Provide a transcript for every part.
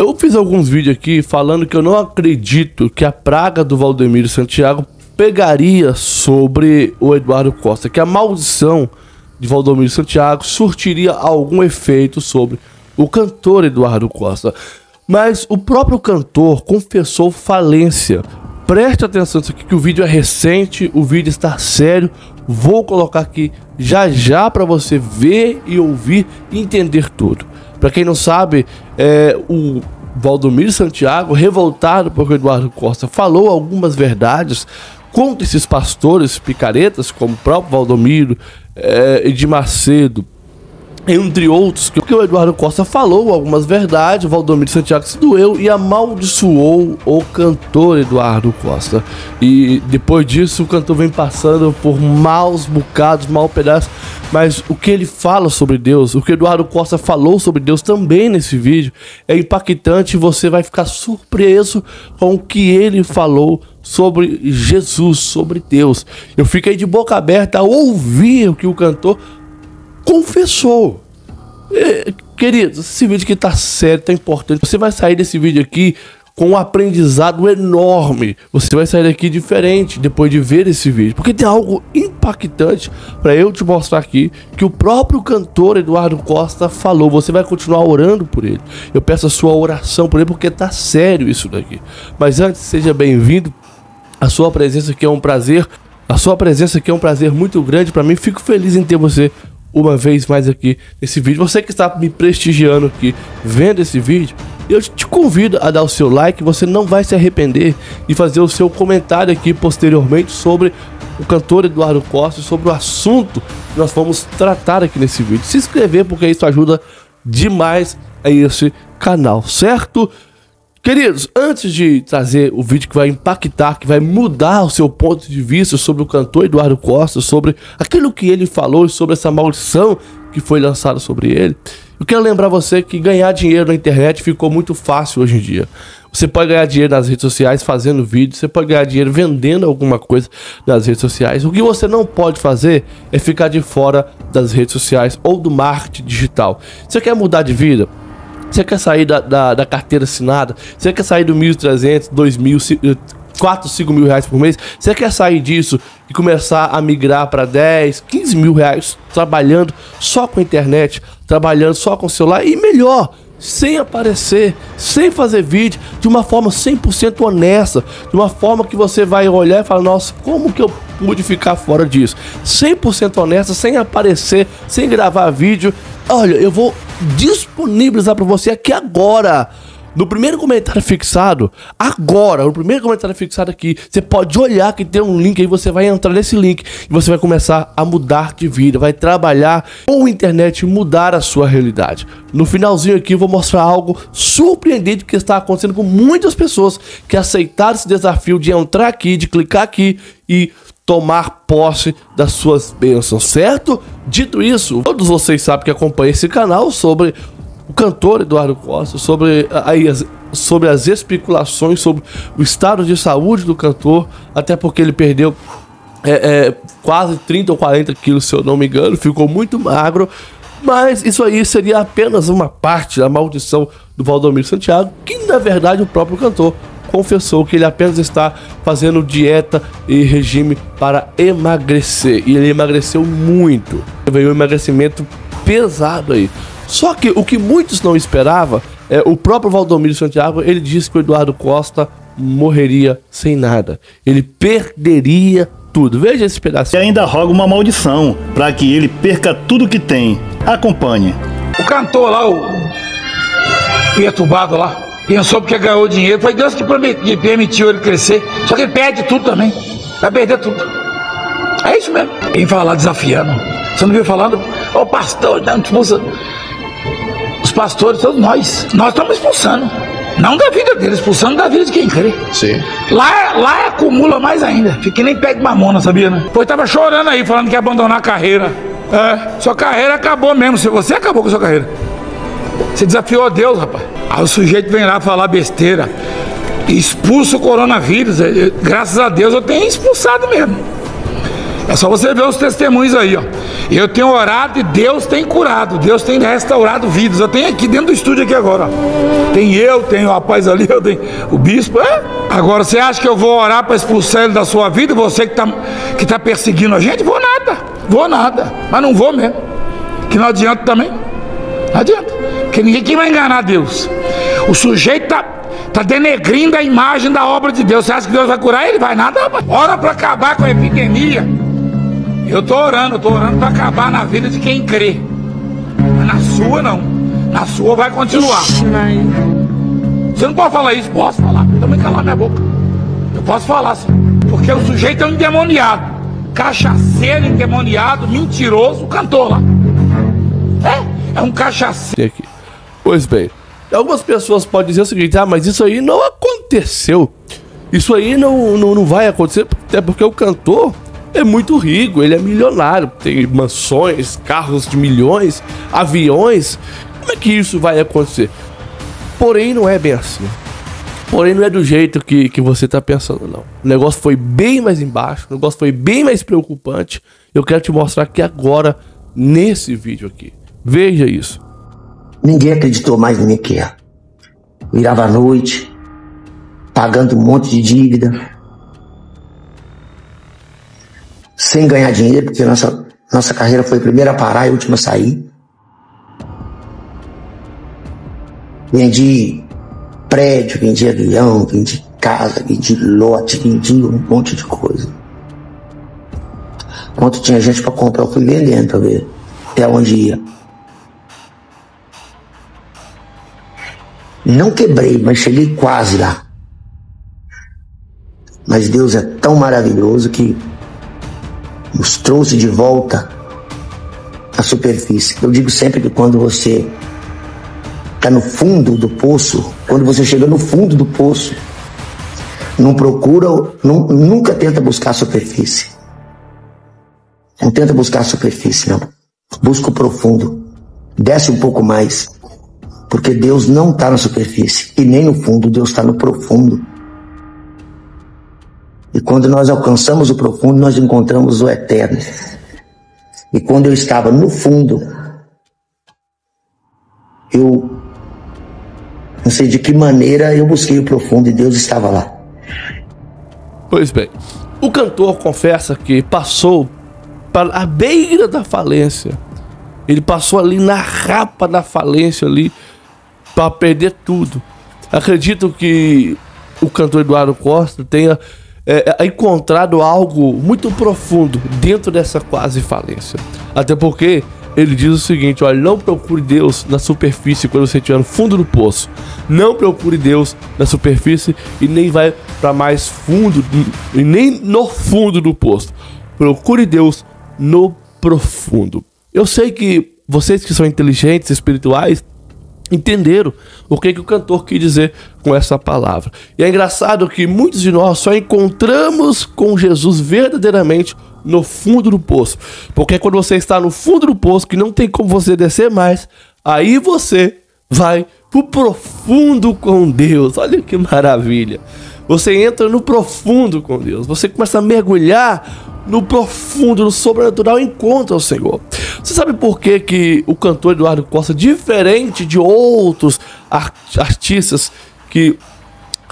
Eu fiz alguns vídeos aqui falando que eu não acredito que a praga do Valdemiro Santiago pegaria sobre o Eduardo Costa, que a maldição de Valdomiro Santiago surtiria algum efeito sobre o cantor Eduardo Costa. Mas o próprio cantor confessou falência. Preste atenção nisso aqui que o vídeo é recente, o vídeo está sério. Vou colocar aqui já já para você ver e ouvir e entender tudo. Para quem não sabe, é, o Valdomiro Santiago, revoltado porque Eduardo Costa falou algumas verdades contra esses pastores picaretas, como o próprio Valdomiro, é, Edir Macedo, entre outros, que o Eduardo Costa falou algumas verdades, o Valdomiro Santiago se doeu e amaldiçoou o cantor Eduardo Costa. E depois disso, o cantor vem passando por maus bocados, maus pedaços, mas o que ele fala sobre Deus, o que Eduardo Costa falou sobre Deus também nesse vídeo, é impactante e você vai ficar surpreso com o que ele falou sobre Jesus, sobre Deus. Eu fiquei de boca aberta a ouvir o que o cantor confessou. É, queridos, esse vídeo aqui tá sério, tá importante. Você vai sair desse vídeo aqui com um aprendizado enorme. Você vai sair daqui diferente depois de ver esse vídeo, porque tem algo impactante para eu te mostrar aqui que o próprio cantor Eduardo Costa falou. Você vai continuar orando por ele. Eu peço a sua oração por ele porque tá sério isso daqui. Mas antes, seja bem-vindo. A sua presença aqui é um prazer. A sua presença aqui é um prazer muito grande para mim. Fico feliz em ter você uma vez mais aqui nesse vídeo. Você que está me prestigiando aqui, vendo esse vídeo, eu te convido a dar o seu like, você não vai se arrepender de fazer o seu comentário aqui posteriormente sobre o cantor Eduardo Costa, sobre o assunto que nós vamos tratar aqui nesse vídeo. Se inscrever porque isso ajuda demais a esse canal, certo? Queridos, antes de trazer o vídeo que vai impactar, que vai mudar o seu ponto de vista sobre o cantor Eduardo Costa, sobre aquilo que ele falou e sobre essa maldição que foi lançada sobre ele, eu quero lembrar você que ganhar dinheiro na internet ficou muito fácil hoje em dia. Você pode ganhar dinheiro nas redes sociais fazendo vídeo, você pode ganhar dinheiro vendendo alguma coisa nas redes sociais. O que você não pode fazer é ficar de fora das redes sociais ou do marketing digital. Você quer mudar de vida? Você quer sair da, da, da carteira assinada? Você quer sair do 1.300, 2.000, 4, 5 mil reais por mês? Você quer sair disso e começar a migrar para 10, 15 mil reais trabalhando só com a internet, trabalhando só com o celular e melhor, sem aparecer, sem fazer vídeo, de uma forma 100% honesta, de uma forma que você vai olhar e falar: nossa, como que eu pude ficar fora disso? 100% honesta, sem aparecer, sem gravar vídeo. Olha, eu vou disponibilizar para você aqui agora. No primeiro comentário fixado, agora, no primeiro comentário fixado aqui, você pode olhar que tem um link aí, você vai entrar nesse link e você vai começar a mudar de vida, vai trabalhar com a internet e mudar a sua realidade. No finalzinho aqui eu vou mostrar algo surpreendente que está acontecendo com muitas pessoas que aceitaram esse desafio de entrar aqui, de clicar aqui e tomar posse das suas bênçãos, certo? Dito isso, todos vocês sabem que acompanham esse canal sobre o cantor Eduardo Costa, sobre, as, sobre as especulações sobre o estado de saúde do cantor, até porque ele perdeu é, é, quase 30 ou 40 quilos, se eu não me engano, ficou muito magro. Mas isso aí seria apenas uma parte da maldição do Valdomiro Santiago, que na verdade o próprio cantor confessou que ele apenas está fazendo dieta e regime para emagrecer. E ele emagreceu muito. Veio um emagrecimento pesado aí. Só que o que muitos não esperavam é o próprio Valdomiro Santiago, ele disse que o Eduardo Costa morreria sem nada. Ele perderia tudo. Veja esse pedaço. E ainda roga uma maldição para que ele perca tudo que tem. Acompanhe. O cantor lá, o perturbado lá, Pensou porque ganhou dinheiro. Foi Deus que permitiu ele crescer. Só que ele perde tudo também. Vai perder tudo. É isso mesmo. Quem fala lá desafiando. Você não viu falando? Ô pastor, não expulsa. Os pastores, todos nós. Nós estamos expulsando. Não da vida deles, expulsando da vida de quem crê. Sim. Lá, lá acumula mais ainda. Fica nem pé de mamona, sabia, né? Pois tava chorando aí, falando que ia abandonar a carreira. É, sua carreira acabou mesmo. Você acabou com a sua carreira. Você desafiou a Deus, rapaz. Aí o sujeito vem lá falar besteira. Expulsa o coronavírus. É, graças a Deus eu tenho expulsado mesmo. É só você ver os testemunhos aí, ó. Eu tenho orado e Deus tem curado, Deus tem restaurado vidas. Eu tenho aqui dentro do estúdio aqui agora. Tem eu, tem o rapaz ali, eu tenho o bispo. É? Agora você acha que eu vou orar para expulsar ele da sua vida? Você que está que tá perseguindo a gente? Vou nada, vou nada, mas não vou mesmo. Que não adianta também. Não adianta. Porque ninguém que vai enganar Deus. O sujeito está tá denegrindo a imagem da obra de Deus. Você acha que Deus vai curar ele? Vai nada. Ora para acabar com a epidemia. Eu estou orando, estou orando para acabar na vida de quem crê. Mas na sua não. Na sua vai continuar. Ixi, Você não pode falar isso? Posso falar. Também calar minha boca. Eu posso falar sim. Porque o sujeito é um endemoniado. Cachaceiro, endemoniado, mentiroso, cantor lá. É, é um cachaceiro. Pois bem, algumas pessoas podem dizer o seguinte: ah, mas isso aí não aconteceu. Isso aí não, não, não vai acontecer, até porque o cantor é muito rico, ele é milionário, tem mansões, carros de milhões, aviões. Como é que isso vai acontecer? Porém, não é bem assim. Porém, não é do jeito que, que você está pensando, não. O negócio foi bem mais embaixo, o negócio foi bem mais preocupante. Eu quero te mostrar aqui agora, nesse vídeo aqui. Veja isso. Ninguém acreditou mais em mim que ela. Virava à noite, pagando um monte de dívida, sem ganhar dinheiro, porque nossa, nossa carreira foi a primeira a parar e a última a sair. Vendi prédio, vendi avião, vendi casa, vendi lote, vendi um monte de coisa. Quanto tinha gente para comprar, eu fui vendendo para ver até onde ia. Não quebrei, mas cheguei quase lá. Mas Deus é tão maravilhoso que nos trouxe de volta à superfície. Eu digo sempre que quando você está no fundo do poço, quando você chega no fundo do poço, não procura, não, nunca tenta buscar a superfície. Não tenta buscar a superfície, não. Busca o profundo. Desce um pouco mais. Porque Deus não está na superfície e nem no fundo, Deus está no profundo. E quando nós alcançamos o profundo, nós encontramos o eterno. E quando eu estava no fundo, eu não sei de que maneira eu busquei o profundo e Deus estava lá. Pois bem, o cantor confessa que passou para a beira da falência. Ele passou ali na rapa da falência ali para perder tudo. Acredito que o cantor Eduardo Costa tenha é, é, encontrado algo muito profundo dentro dessa quase falência. Até porque ele diz o seguinte: olha, não procure Deus na superfície quando você estiver no fundo do poço. Não procure Deus na superfície e nem vai para mais fundo e nem no fundo do poço. Procure Deus no profundo. Eu sei que vocês que são inteligentes, espirituais, entenderam o que, que o cantor quis dizer com essa palavra. E é engraçado que muitos de nós só encontramos com Jesus verdadeiramente no fundo do poço. Porque quando você está no fundo do poço, que não tem como você descer mais, aí você vai pro profundo com Deus. Olha que maravilha. Você entra no profundo com Deus. Você começa a mergulhar no profundo, no sobrenatural, encontra o Senhor. Você sabe por que, que o cantor Eduardo Costa, diferente de outros artistas que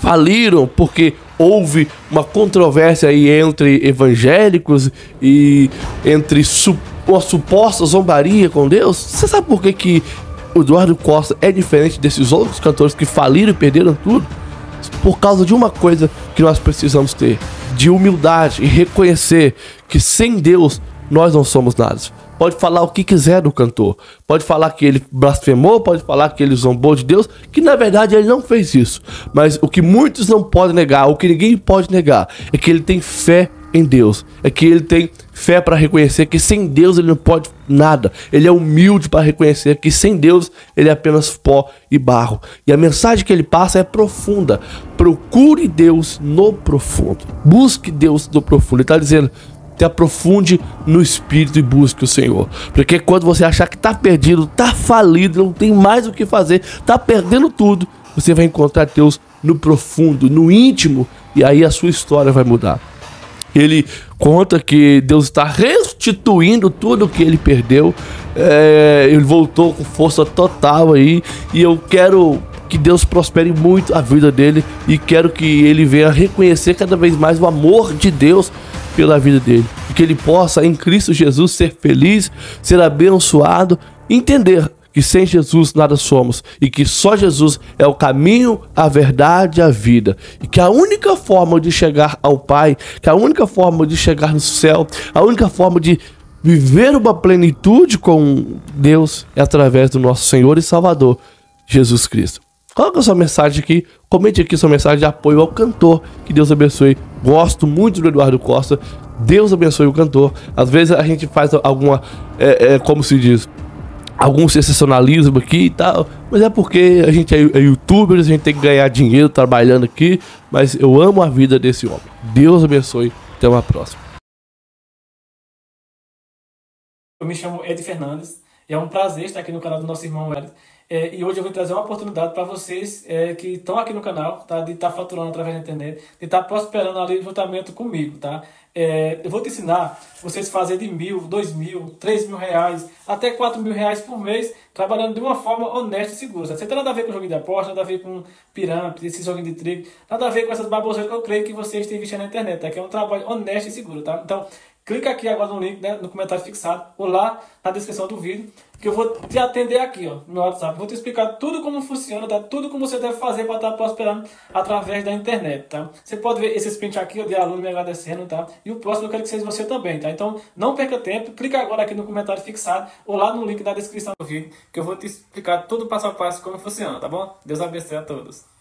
faliram porque houve uma controvérsia aí entre evangélicos e entre su uma suposta zombaria com Deus? Você sabe por que, que o Eduardo Costa é diferente desses outros cantores que faliram e perderam tudo? Por causa de uma coisa que nós precisamos ter: de humildade e reconhecer que sem Deus nós não somos nada. Pode falar o que quiser do cantor, pode falar que ele blasfemou, pode falar que ele zombou de Deus, que na verdade ele não fez isso. Mas o que muitos não podem negar, o que ninguém pode negar, é que ele tem fé em Deus. É que ele tem fé para reconhecer que sem Deus ele não pode nada. Ele é humilde para reconhecer que sem Deus ele é apenas pó e barro. E a mensagem que ele passa é profunda. Procure Deus no profundo. Busque Deus no profundo. Ele está dizendo: te aprofunde no espírito e busque o Senhor. Porque quando você achar que está perdido, está falido, não tem mais o que fazer, está perdendo tudo, você vai encontrar Deus no profundo, no íntimo, e aí a sua história vai mudar. Ele conta que Deus está restituindo tudo que ele perdeu. É, ele voltou com força total aí. E eu quero que Deus prospere muito a vida dele e quero que ele venha reconhecer cada vez mais o amor de Deus pela vida dele. Que ele possa, em Cristo Jesus, ser feliz, ser abençoado, entender que sem Jesus nada somos e que só Jesus é o caminho, a verdade e a vida. E que a única forma de chegar ao Pai, que a única forma de chegar no céu, a única forma de viver uma plenitude com Deus é através do nosso Senhor e Salvador, Jesus Cristo. Coloca sua mensagem aqui, comente aqui sua mensagem de apoio ao cantor. Que Deus abençoe. Gosto muito do Eduardo Costa. Deus abençoe o cantor. Às vezes a gente faz alguma, é, é, como se diz, algum sensacionalismo aqui e tal, mas é porque a gente é, é youtuber, a gente tem que ganhar dinheiro trabalhando aqui, mas eu amo a vida desse homem. Deus abençoe, até uma próxima. Eu me chamo Ed Fernandes e é um prazer estar aqui no canal do nosso irmão. É, e hoje eu vou trazer uma oportunidade para vocês é, que estão aqui no canal, tá? De estar tá faturando através da internet, de estar tá prosperando ali juntamente comigo, tá? É, eu vou te ensinar vocês fazer de mil, dois mil, três mil reais, até quatro mil reais por mês, trabalhando de uma forma honesta e segura. Você tem nada a ver com jogo de aposta, nada a ver com pirâmide, esse jogo de trigo, nada a ver com essas baboseiras que eu creio que vocês têm visto na internet, tá? Que é um trabalho honesto e seguro, tá? Então, clica aqui agora no link, né, no comentário fixado, ou lá na descrição do vídeo, que eu vou te atender aqui, ó, no WhatsApp. Vou te explicar tudo como funciona, tá? tudo como você deve fazer para estar tá prosperando através da internet, tá? Você pode ver esse sprint aqui, ó, de aluno me agradecendo, tá? E o próximo eu quero que seja você também, tá? Então, não perca tempo, clica agora aqui no comentário fixado ou lá no link da descrição do vídeo, que eu vou te explicar tudo passo a passo como funciona, tá bom? Deus abençoe a todos.